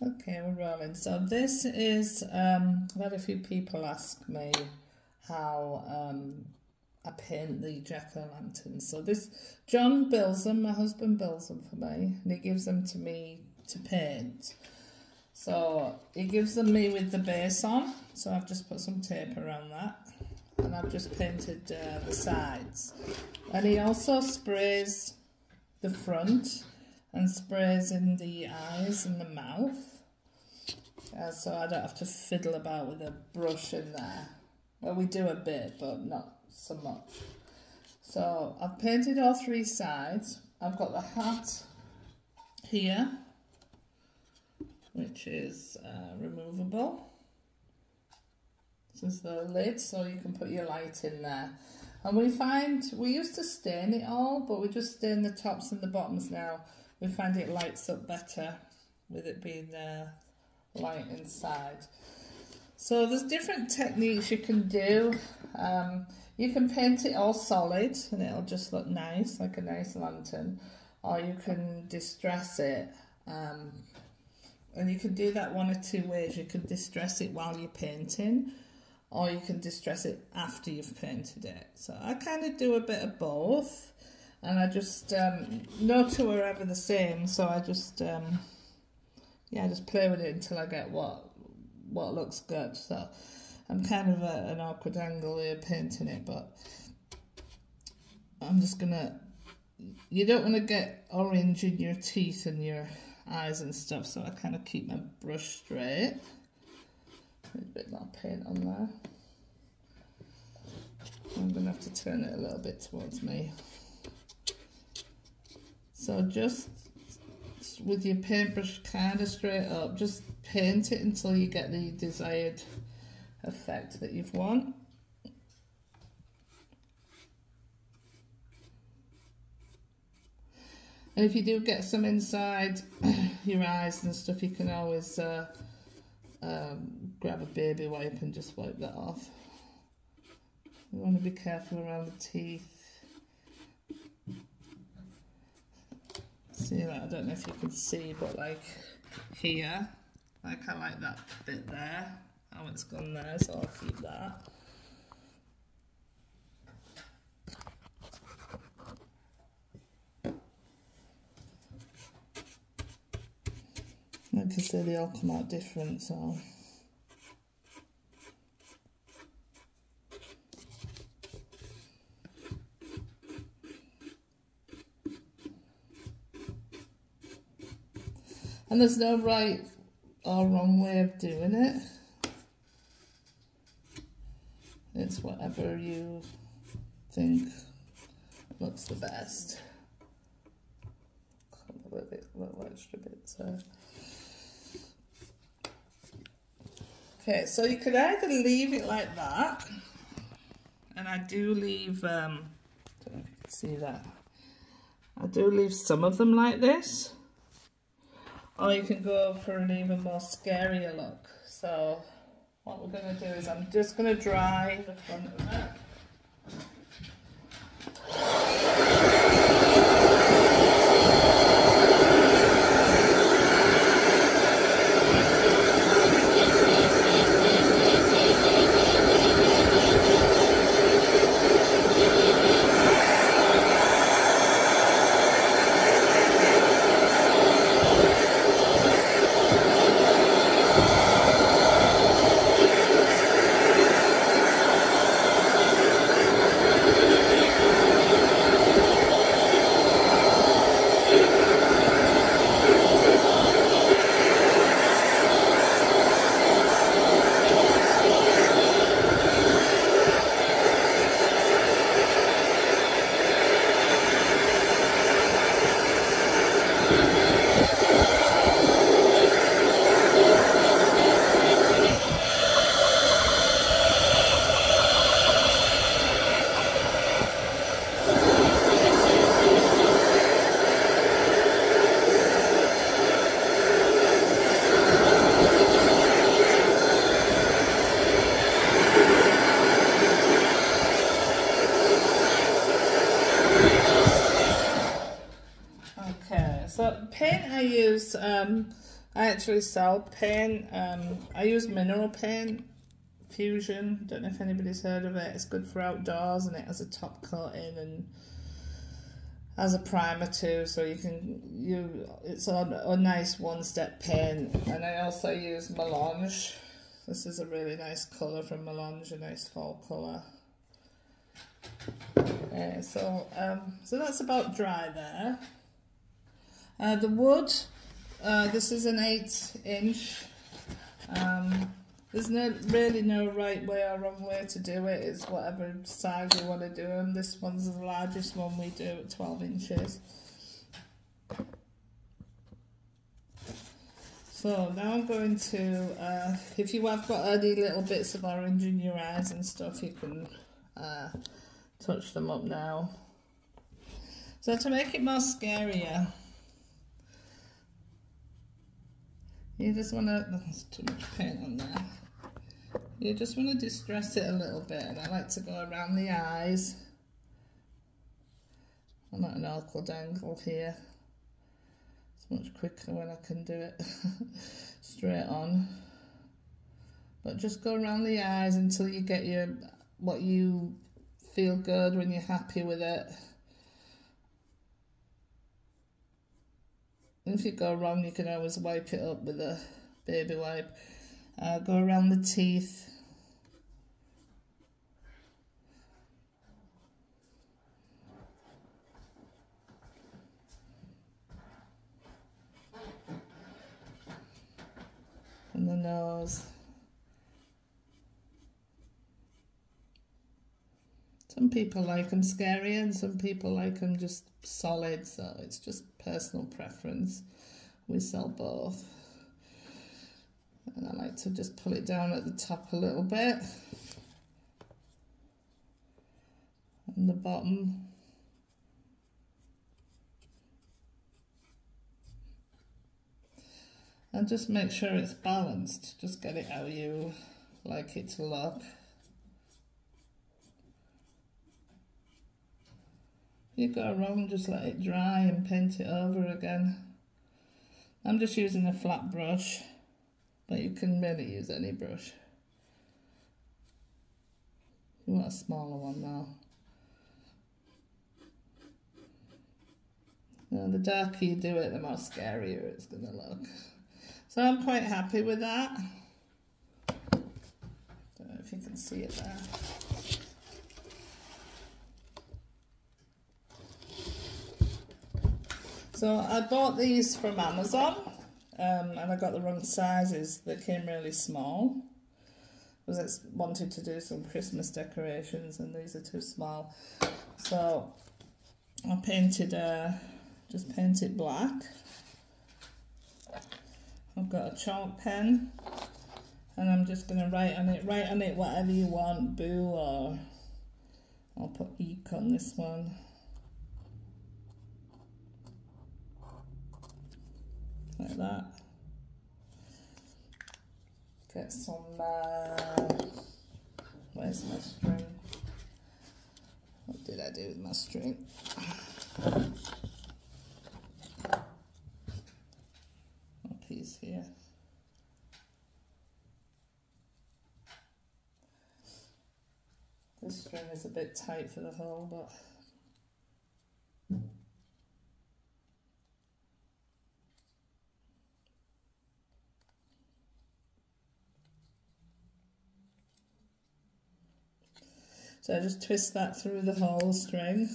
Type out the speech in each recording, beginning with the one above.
Okay, we're rolling. So this is, um, I've had a few people ask me how um, I paint the jack-o'-lanterns. So this, John builds them, my husband builds them for me, and he gives them to me to paint. So he gives them me with the base on, so I've just put some tape around that, and I've just painted uh, the sides. And he also sprays the front, and sprays in the eyes and the mouth. Uh, so I don't have to fiddle about with a brush in there. Well, we do a bit, but not so much. So I've painted all three sides. I've got the hat here, which is uh, removable. This is the lid, so you can put your light in there. And we find, we used to stain it all, but we just stain the tops and the bottoms now we find it lights up better with it being uh, light inside. So there's different techniques you can do. Um, you can paint it all solid and it'll just look nice, like a nice lantern. Or you can distress it. Um, and you can do that one or two ways. You can distress it while you're painting or you can distress it after you've painted it. So I kind of do a bit of both and I just um, no two are ever the same so I just um, yeah I just play with it until I get what what looks good. So I'm kind of an awkward angle here painting it but I'm just gonna you don't want to get orange in your teeth and your eyes and stuff so I kind of keep my brush straight. A bit more paint on there. I'm gonna have to turn it a little bit towards me so just with your paintbrush kind of straight up, just paint it until you get the desired effect that you've want. And if you do get some inside your eyes and stuff, you can always uh, um, grab a baby wipe and just wipe that off. You want to be careful around the teeth. See that. I don't know if you can see but like here. Like I like that bit there how it's gone there so I'll keep that. Like I said they all come out different so And there's no right or wrong way of doing it. It's whatever you think looks the best. A bit, little extra bits there. Okay, so you could either leave it like that, and I do leave, um, I don't know if you can see that, I do leave some of them like this. Or you can go for an even more scarier look. So what we're going to do is I'm just going to dry the front of it. Paint I use, um, I actually sell paint. Um, I use mineral paint, Fusion. Don't know if anybody's heard of it. It's good for outdoors and it has a top coating and has a primer too. So you can you it's on a nice one step paint. And I also use Melange. This is a really nice colour from Melange, a nice fall colour. Uh, so um, so that's about dry there. Uh, the wood, uh, this is an 8 inch. Um, there's no really no right way or wrong way to do it. It's whatever size you want to do them. This one's the largest one we do at 12 inches. So now I'm going to, uh, if you have got any little bits of orange in your eyes and stuff, you can uh, touch them up now. So to make it more scarier, you just want to, there's too much paint on there. You just want to distress it a little bit and I like to go around the eyes. I'm at an awkward angle here. It's much quicker when I can do it straight on. But just go around the eyes until you get your what you feel good when you're happy with it. If you go wrong, you can always wipe it up with a baby wipe. Uh, go around the teeth. And the nose. Some people like them scary and some people like them just solid, so it's just personal preference. We sell both. And I like to just pull it down at the top a little bit. And the bottom. And just make sure it's balanced. Just get it how you like it to look. You go wrong, just let it dry and paint it over again. I'm just using a flat brush, but you can really use any brush. You want a smaller one now. Now the darker you do it, the more scarier it's going to look. So I'm quite happy with that. Don't know if you can see it there. So I bought these from Amazon um, and I got the wrong sizes. They came really small I wanted to do some Christmas decorations and these are too small. So I painted, uh, just painted black. I've got a chalk pen and I'm just going to write on it, write on it whatever you want, boo or I'll put eek on this one. Like that. Get some, uh, where's my string? What did I do with my string? A piece here. This string is a bit tight for the hole, but So I just twist that through the whole string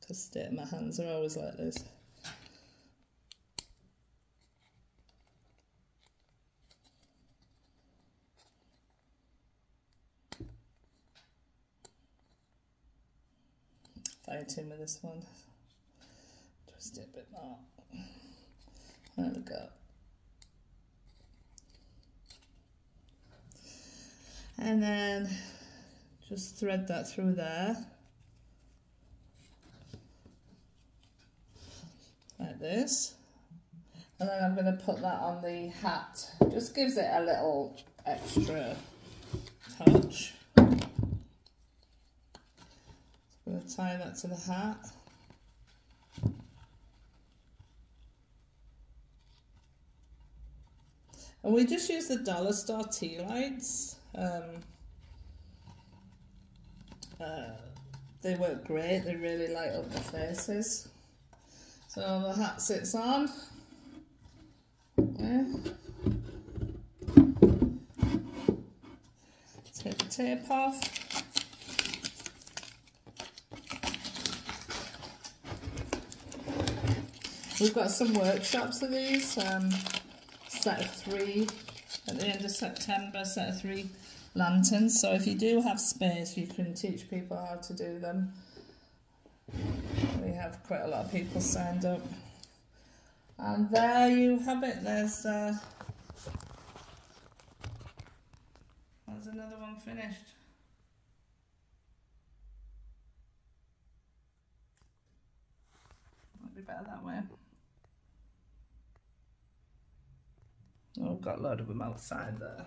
because my hands are always like this. Fighting with this one. Twist it a bit more. There we go. And then just thread that through there. Like this. And then I'm going to put that on the hat. Just gives it a little extra touch. I'm going to tie that to the hat. And we just use the dollar store tea lights. Um, they work great, they really light up the faces. So the hat sits on. Yeah. Take the tape off. We've got some workshops of these, um, set of three at the end of September, set of three lanterns. So if you do have space, you can teach people how to do them. We have quite a lot of people signed up. And there you have it. There's uh, there's another one finished. Might be better that way. Oh, got a load of them outside there.